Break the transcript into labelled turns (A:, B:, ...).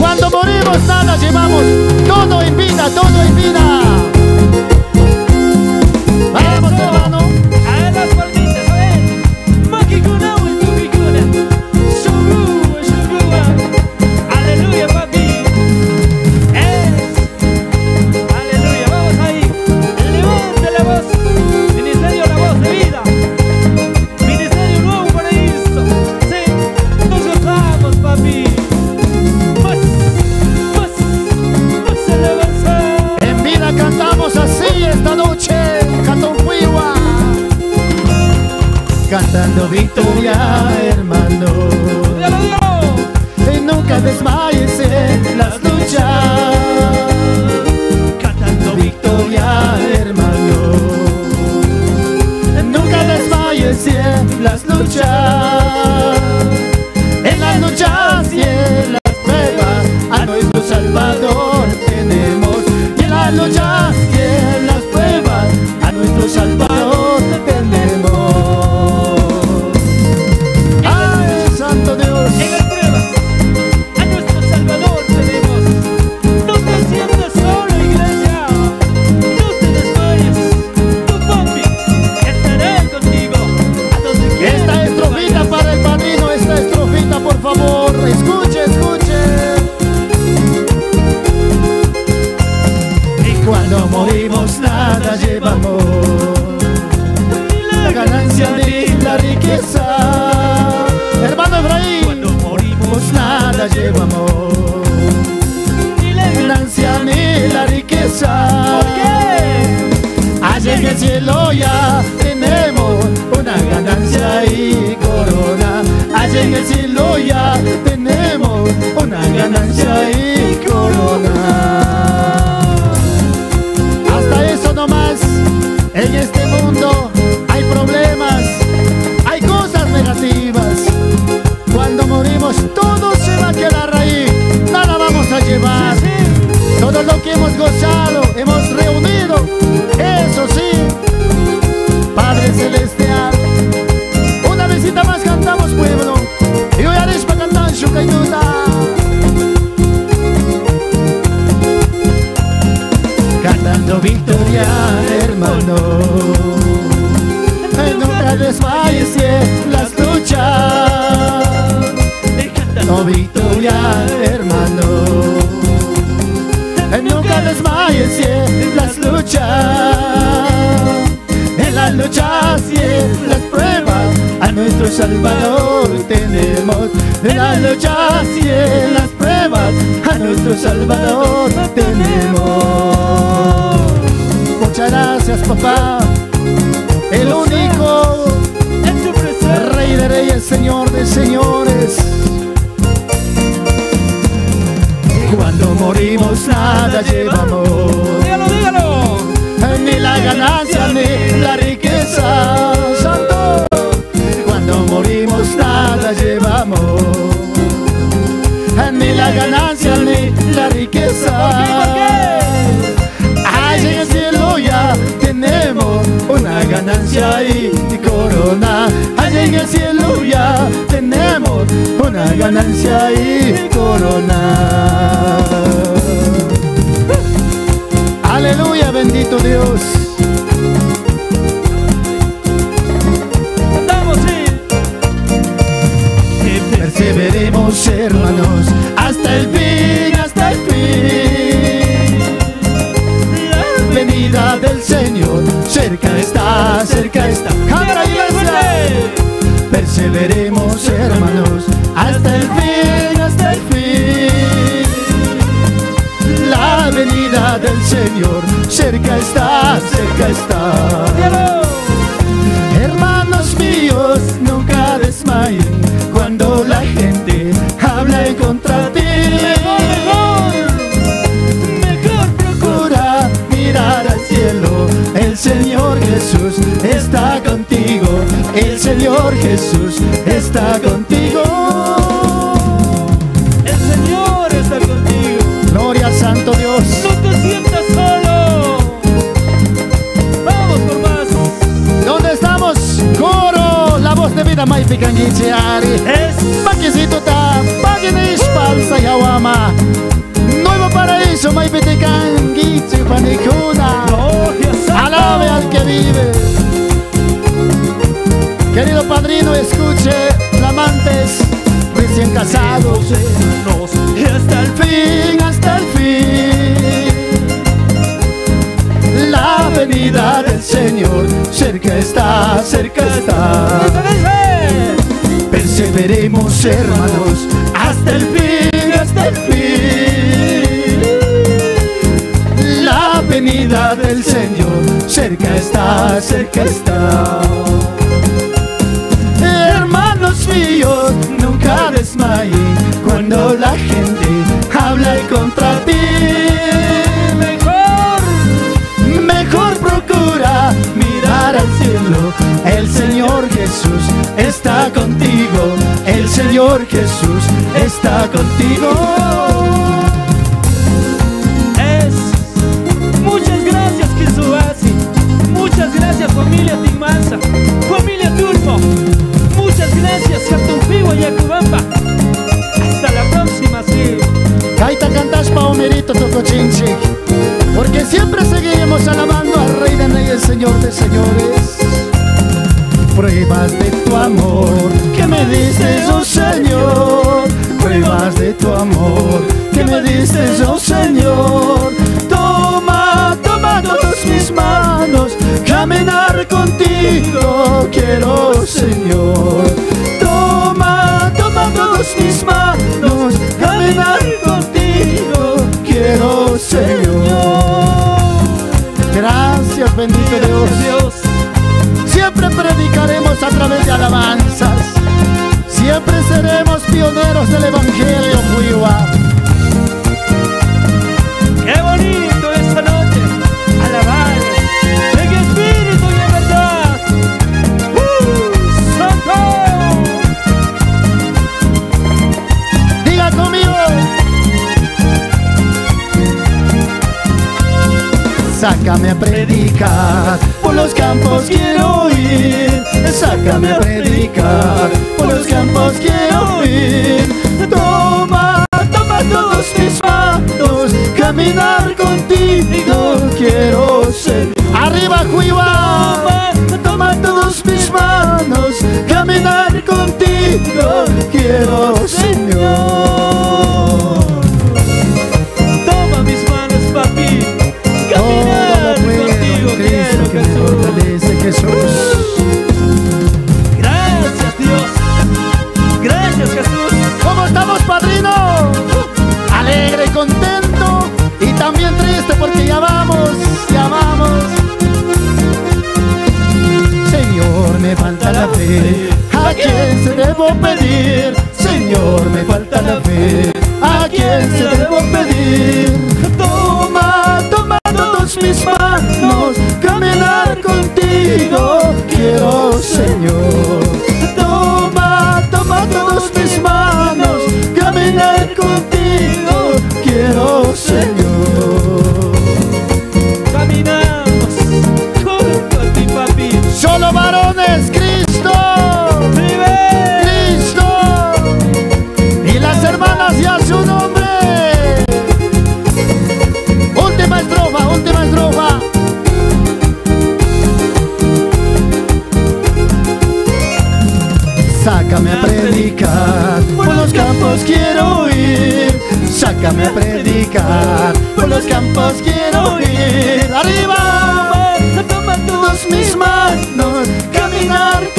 A: Cuando morimos nada llevamos, todo en vida, todo en vida. Cantando victoria, hermano. Y nunca desmayes en las luchas. Cantando victoria, hermano. Nunca desmayes en las luchas. Cuando morimos nada llevamos, la ganancia ni la riqueza. Hermano Efraín,
B: Cuando morimos,
A: nada llevamos,
B: ni la
A: ganancia ni la riqueza. En las luchas y en las pruebas a nuestro Salvador tenemos. En las luchas y en las pruebas a nuestro Salvador tenemos. Una ganancia y corona. Allá en el cielo ya tenemos una ganancia y corona. Aleluya, bendito Dios.
B: Cantamos, sí.
A: Perseveremos, hermanos, hasta el fin, hasta el fin. La venida del Señor cerca está, cerca está. ¡Cámara, iglesia! Perseveremos, hermanos, hasta el fin, hasta el fin. La venida del Señor cerca está, cerca está. Hermanos míos, nunca desmayen cuando la gente Señor Jesús está contigo. El
B: Señor está
A: contigo. Gloria al Santo Dios. No te sientas solo. Vamos por más. ¿Dónde estamos? Coro, la voz de
B: vida Maipi
A: Kangichiari.
B: Es
A: Paquisituta, Paguinish, Palsa Yawama. Nuevo paraíso, Maipi Kangichi Panikuna. Alabe al que vive. Querido padrino, escuche, amantes recién casados.
B: Hermanos, y hasta el fin.
A: Hasta el fin. La venida del Señor cerca está, cerca está. Perseveremos, hermanos, hasta el fin, hasta el fin. La venida del Señor cerca está, cerca está. Míos, nunca desmayen cuando la gente habla en contra ti.
B: Mejor.
A: Mejor procura mirar al cielo. El Señor Jesús está contigo. El Señor Jesús está contigo.
B: Muchas gracias, Kisuasi. Muchas gracias, familia Timasa.
A: Tu amor que me diste, oh Señor. Pruebas de tu amor que me diste, oh Señor. Toma, toma todas mis manos, caminar contigo quiero, Señor. Toma, toma todas mis manos, a través de alabanzas. Siempre seremos pioneros del Evangelio, Sácame a predicar, por los campos quiero ir. Sácame a predicar, por los campos quiero ir. Toma, toma todos mis manos, caminar contigo quiero ser. Arriba, Cuiva. ¿A quién se debo pedir? Señor, me falta la fe. ¿A quién se debo pedir? Toma, toma todos mis manos, caminar contigo quiero, Señor. Sácame a predicar, por los campos quiero ir. Sácame a predicar, por los campos quiero ir. Arriba, toma todas mis manos, caminar